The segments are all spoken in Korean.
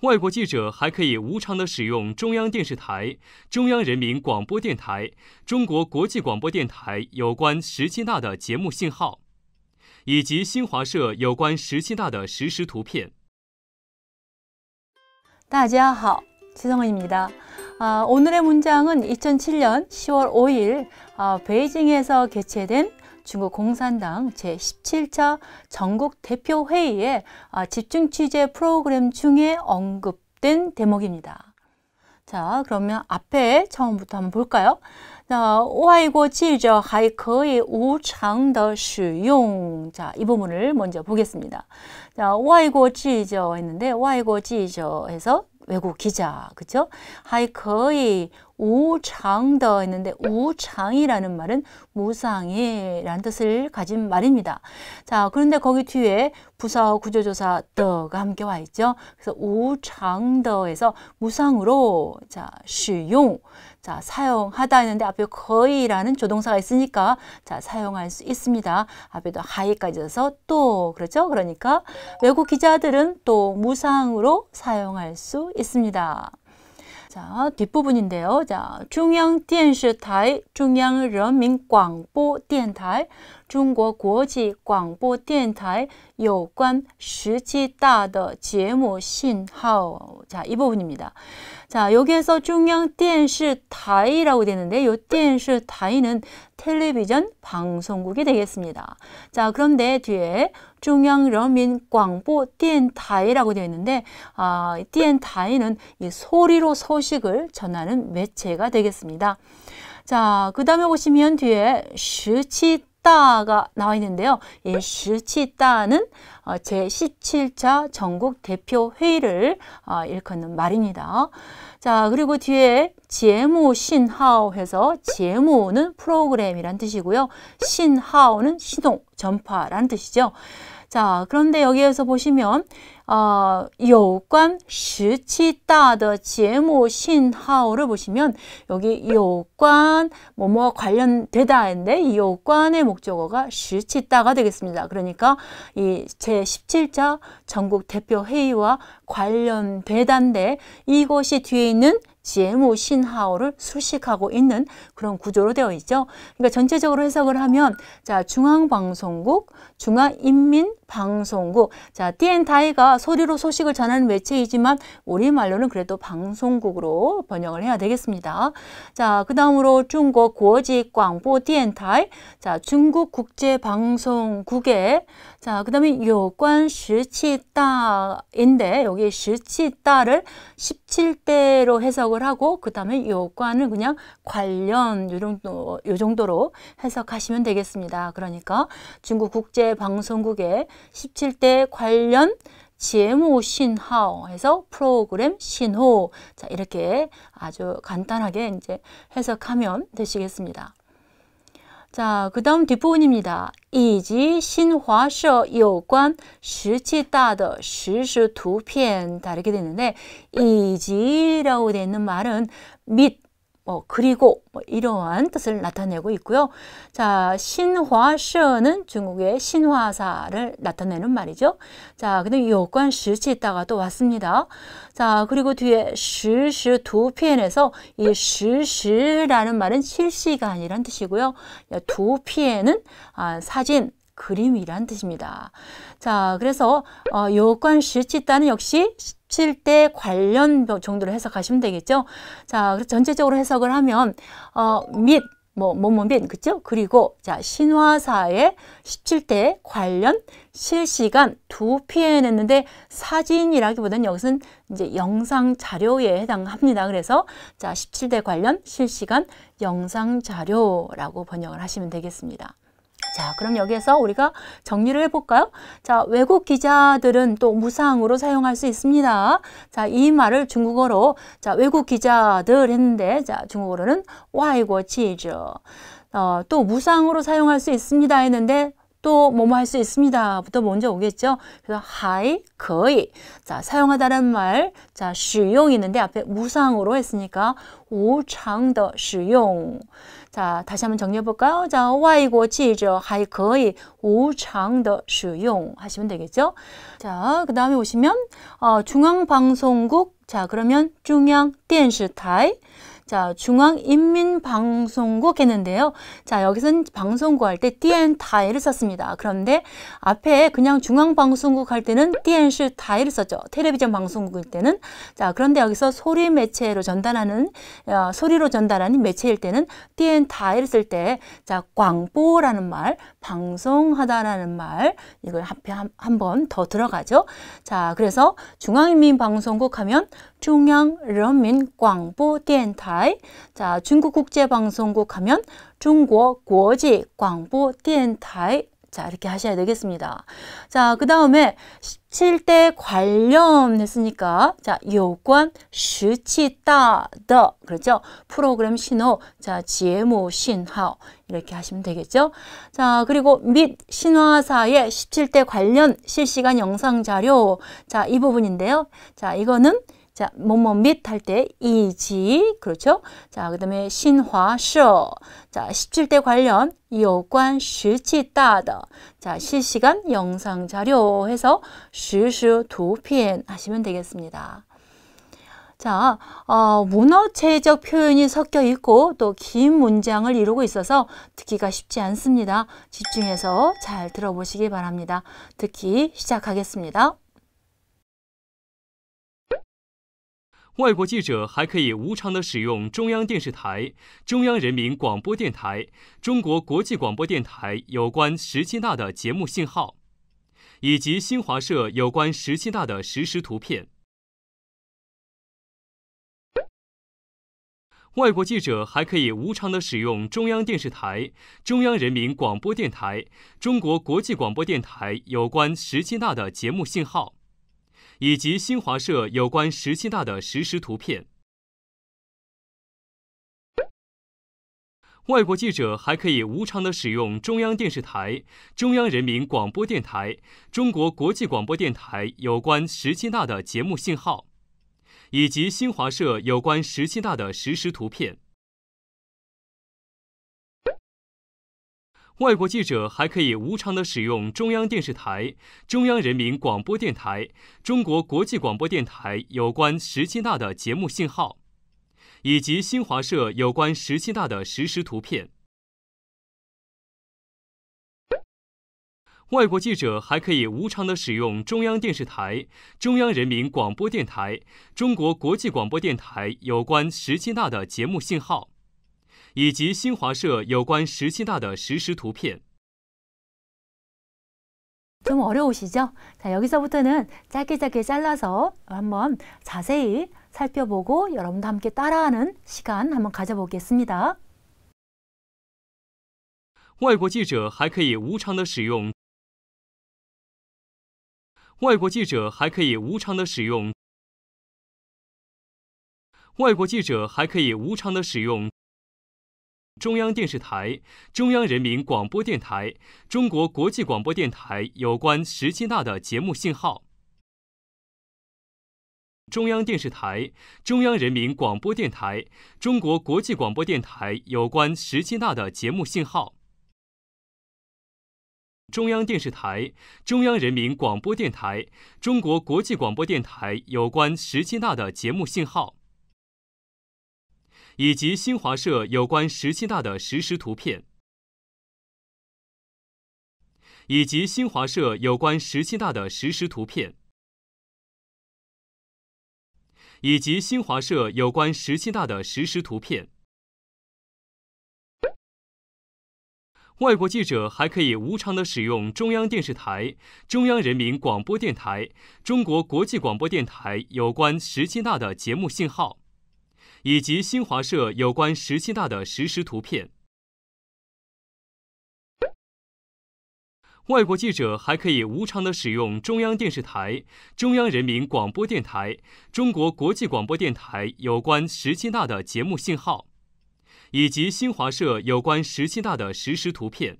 外国记者还可以无偿的使用中央电视台、中央人民广播电台、中国国际广播电台有关十七大的节目信号，以及新华社有关十七大的实时图片。大家好，최성은입니다 아, 오늘의 문장은 2007년 10월 5일 아, 베이징에서 개최된 중국 공산당 제17차 전국 대표회의의 아, 집중 취재 프로그램 중에 언급된 대목입니다. 자, 그러면 앞에 처음부터 한번 볼까요? 外国记者还可以无偿的使用 자, 이 부분을 먼저 보겠습니다. 자, 外国记者 했는데 外国记者해서 외국 기자, 그죠? 우창더 했는데 우창이라는 말은 무상이라는 뜻을 가진 말입니다. 자, 그런데 거기 뒤에 부사 구조조사 더가 함께 와 있죠. 그래서 우창더에서 무상으로 자,使用 자, 사용하다 했는데 앞에 거의라는 조동사가 있으니까 자, 사용할 수 있습니다. 앞에도 하이까지 해서 또 그렇죠? 그러니까 외국 기자들은 또 무상으로 사용할 수 있습니다. 자, 뒷부분인데요. 자, 중앙电视台, 중앙人民广播电台, 중국国际广播电台有关十七大的节目信号. 자, 이 부분입니다. 자, 여기에서 중앙电视台라고 되는데 이 电视台는 텔레비전 방송국이 되겠습니다. 자, 그런데 뒤에 중앙人民广播电台라고 되어 있는데 아, 电台는 이 소리로 소식을 전하는 매체가 되겠습니다. 자, 그 다음에 보시면 뒤에 17다가 나와 있는데요. 이 17다는 어, 제17차 전국 대표 회의를 어, 일컫는 말입니다. 자, 그리고 뒤에 제모 신하오 해서 제모는 프로그램이란 뜻이고요. 신하오는 신호, 전파라는 뜻이죠. 자, 그런데 여기에서 보시면 어, 요관 시치다의 제모 신하오를 보시면 여기 요관 뭐뭐 관련되다인데 요관의 목적어가 시치다가 되겠습니다. 그러니까 이 제17차 전국 대표 회의와 관련되다인데 이것이 뒤에 있는 GMO 신하오를 수식하고 있는 그런 구조로 되어 있죠. 그러니까 전체적으로 해석을 하면 자 중앙방송국, 중앙인민 방송국, 자 띠엔타이가 소리로 소식을 전하는 매체이지만 우리말로는 그래도 방송국으로 번역을 해야 되겠습니다. 자, 그 다음으로 중국 고지 광보 띠엔타이, 자 중국 국제방송국에 자, 그 다음에 요관 17다인데 여기 17다를 17대로 해석을 하고 그 다음에 요관을 그냥 관련 요 정도, 요 정도로 해석하시면 되겠습니다. 그러니까 중국 국제방송국의 17대 관련 제모 신하오 해서 프로그램 신호 자 이렇게 아주 간단하게 이제 해석하면 되시겠습니다. 자, 그 다음 뒷부분입니다. 以及新华社有关十七大的实时图片 다르게 되는데 이지라고 되는 말은 및 뭐 그리고 뭐 이러한 뜻을 나타내고 있고요. 자, 신화社는 중국의 신화사를 나타내는 말이죠. 자, 근데 요관 시치다가 또 왔습니다. 자, 그리고 뒤에 시시 두 편에서 이 시시라는 말은 실시간이란 뜻이고요. 두 편은 아, 사진 그림이란 뜻입니다. 자, 그래서 어, 요관 시치다는 역시 17대 관련 정도로 해석하시면 되겠죠. 자, 그래서 전체적으로 해석을 하면 어, 및 뭐, 뭐뭐 및, 그죠? 그리고, 자, 신화사의 17대 관련 실시간 두 피해 냈는데 사진이라기보다는 여기서는 이제 영상 자료에 해당합니다. 그래서, 자, 17대 관련 실시간 영상 자료라고 번역을 하시면 되겠습니다. 자, 그럼 여기에서 우리가 정리를 해볼까요? 자, 외국 기자들은 또 무상으로 사용할 수 있습니다. 자, 이 말을 중국어로, 자, 외국 기자들 했는데, 자, 중국어로는 와이고 기저. 어, 또 무상으로 사용할 수 있습니다 했는데, 또 뭐뭐 할 수 있습니다부터 먼저 오겠죠. 그래서 还可以. 자, 사용하다는 말. 자, 使用 있는데 앞에 무상으로 했으니까 无偿的使用. 자, 다시 한번 정리해 볼까요? 자, 外国记者还可以无偿的使用 하시면 되겠죠? 자, 그다음에 오시면 어, 중앙방송국 자, 그러면 중앙电视台 자, 중앙인민방송국 했는데요. 자, 여기서는 방송국 할 때 띠엔타이를 썼습니다. 그런데 앞에 그냥 중앙방송국 할 때는 띠엔시타이를 썼죠. 텔레비전 방송국일 때는. 자, 그런데 여기서 소리 매체로 전달하는, 어, 소리로 전달하는 매체일 때는 띠엔타이를 쓸 때, 자, 광보라는 말, 방송하다라는 말, 이걸 앞에 한번 더 들어가죠. 자, 그래서 중앙인민방송국 하면 중앙人民广播电台 자, 중국 국제방송국 하면 중국 国际广播电台 자, 이렇게 하셔야 되겠습니다. 자, 그 다음에 17대 관련했으니까, 자, 요관, 시치다的, 그렇죠? 프로그램 신호, 자, 제모 신호, 이렇게 하시면 되겠죠? 자, 그리고 및 신화사의 17대 관련 실시간 영상 자료, 자, 이 부분인데요. 자, 이거는 자, 뭐뭐 및할 때 이지 그렇죠? 자, 그다음에 신화서. 자, 17대 관련 요관 시치 따的. 자, 실시간 영상 자료 해서 시시 두편 하시면 되겠습니다. 자, 어, 문어체적 표현이 섞여 있고 또 긴 문장을 이루고 있어서 듣기가 쉽지 않습니다. 집중해서 잘 들어보시기 바랍니다. 듣기 시작하겠습니다. 外国记者还可以无偿的使用中央电视台、中央人民广播电台、中国国际广播电台有关十七大的节目信号，以及新华社有关十七大的实时图片。外国记者还可以无偿的使用中央电视台、中央人民广播电台、中国国际广播电台有关十七大的节目信号。以及新华社有关十七大的实时图片。外国记者还可以无偿的使用中央电视台、中央人民广播电台、中国国际广播电台有关十七大的节目信号，以及新华社有关十七大的实时图片。外国记者还可以无偿的使用中央电视台、中央人民广播电台、中国国际广播电台有关十七大的节目信号，以及新华社有关十七大的实时图片。外国记者还可以无偿的使用中央电视台、中央人民广播电台、中国国际广播电台有关十七大的节目信号。以及新华社有关十七大的实时图片。좀 어려우시죠? 자, 여기서부터는 짧게 짧게 잘라서 한번 자세히 살펴보고 여러분도 함께 따라하는 시간 한번 가져보겠습니다. 外国记者还可以无偿的使用外国记者还可以无偿的使用 中央电视台、中央人民广播电台、中国国际广播电台有关十七大的节目信号。中央电视台、中央人民广播电台、中国国际广播电台有关十七大的节目信号。中央电视台、中央人民广播电台、中国国际广播电台有关十七大的节目信号。以及新华社有关十七大的实时图片，以及新华社有关十七大的实时图片，以及新华社有关十七大的实时图片。外国记者还可以无偿的使用中央电视台、中央人民广播电台、中国国际广播电台有关十七大的节目信号。以及新华社有关十七大的实时图片。外国记者还可以无偿的使用中央电视台、中央人民广播电台、中国国际广播电台有关十七大的节目信号，以及新华社有关十七大的实时图片。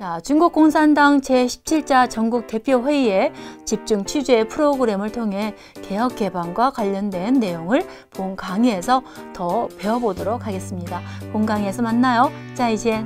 자, 중국 공산당 제17자 전국 대표 회의에 집중 취재 프로그램을 통해 개혁 개방과 관련된 내용을 본 강의에서 더 배워보도록 하겠습니다. 본 강의에서 만나요. 자, 이제